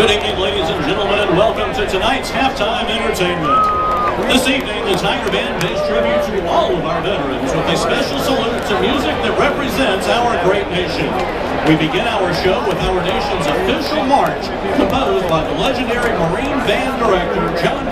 Good evening, ladies and gentlemen, welcome to tonight's halftime entertainment. This evening, the Tiger Band pays tribute to all of our veterans with a special salute to music that represents our great nation. We begin our show with our nation's official march, composed by the legendary Marine Band Director, John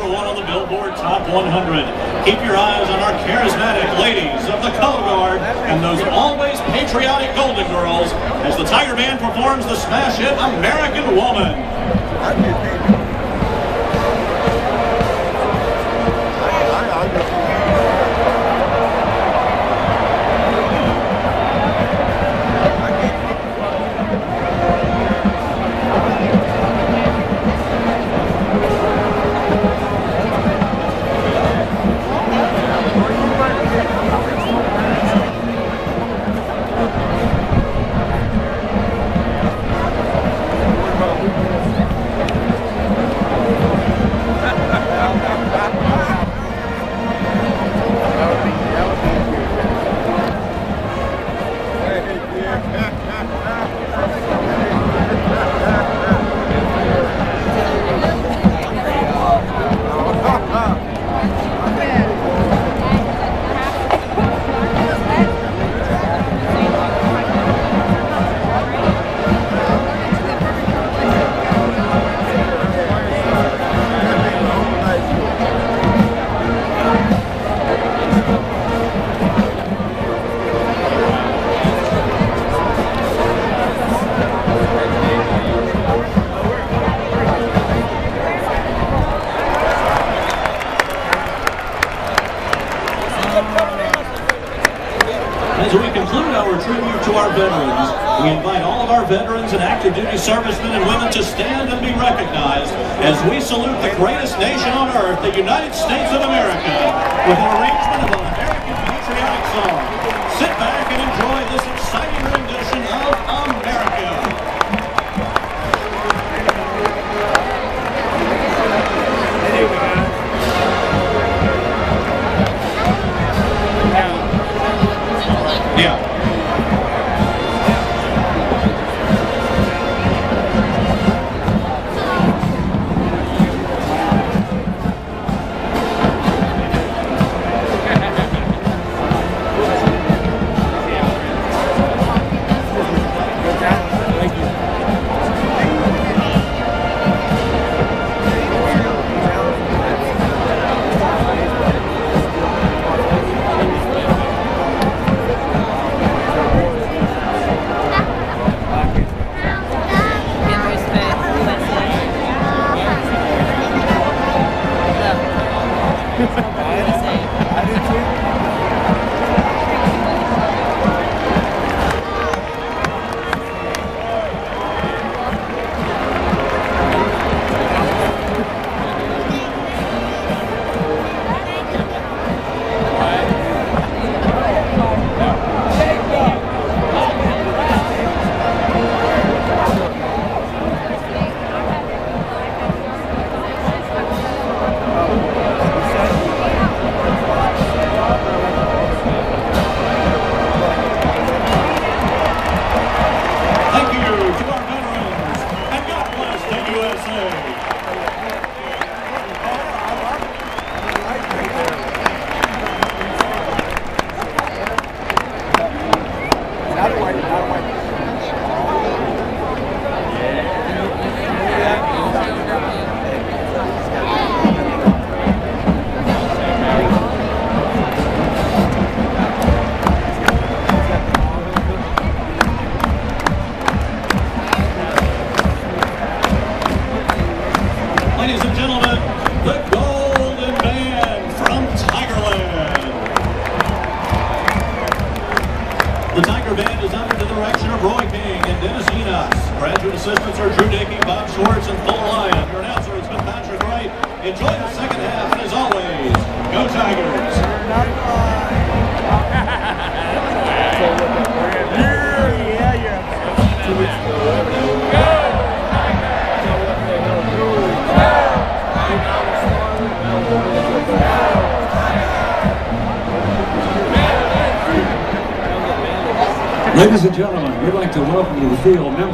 number one on the Billboard Top 100. Keep your eyes on our charismatic ladies of the Color Guard and those always patriotic Golden Girls as the Tiger Band performs the smash hit American Woman. Our veterans, we invite all of our veterans and active duty servicemen and women to stand and be recognized as we salute the greatest nation on earth, the United States of America, with an arrangement of an American patriotic song. Sit back and enjoy this exciting ladies and gentlemen, the Golden Band from Tigerland. The Tiger Band is under the direction of Roy King and Dennis Llinás. Graduate assistants are Drew Dickey, Bob Schwartz, and Fuller Lyon. Your announcer is Ben Patrick Wright. Enjoy the second half, and as always, go Tigers! Ladies and gentlemen, we'd like to welcome to the field members